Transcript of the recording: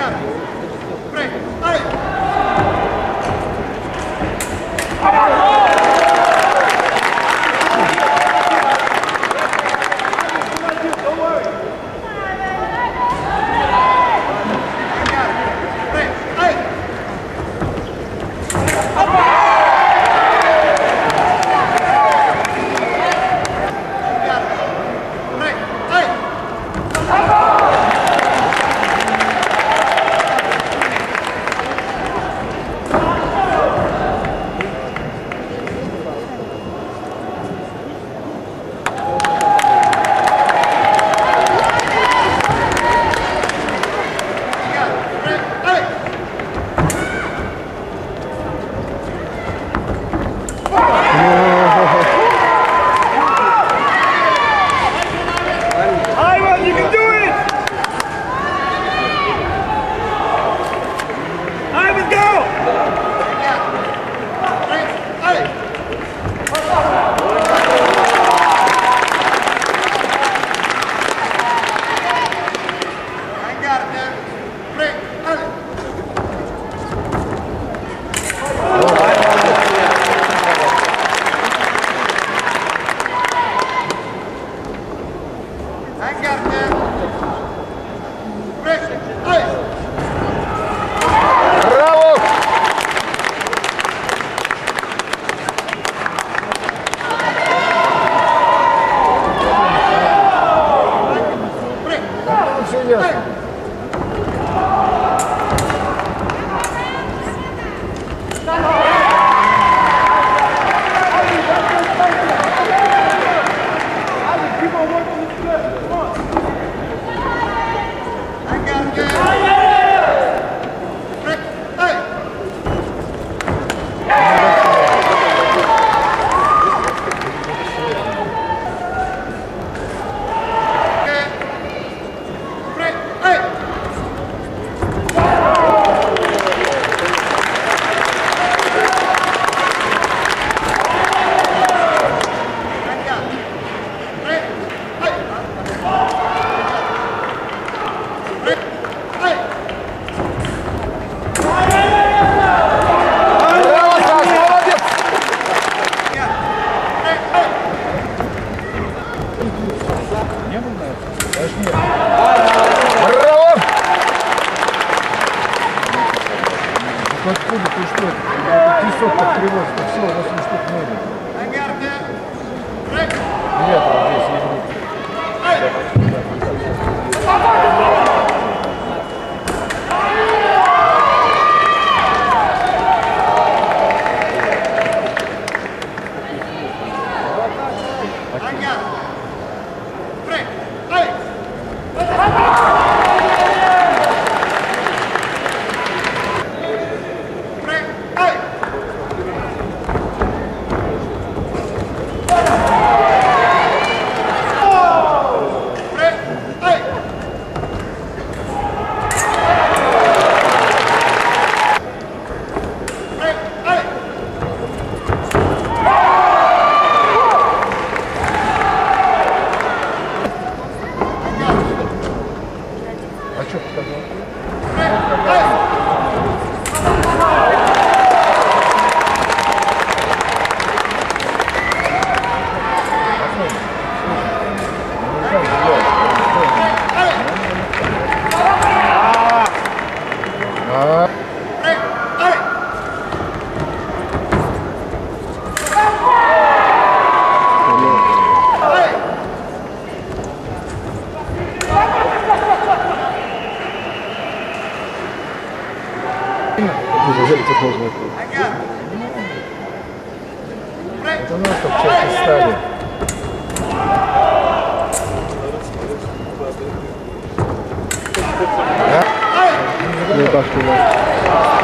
Obrigado. Браво! Все ясно. Браво, Саш, молодец! Браво! Откуда ты что? Это песок так привозит, все, 8 штук меди. Нет, вот здесь есть. А Vai, vai. Это у нас так часто стали. Да? Не башки у вас.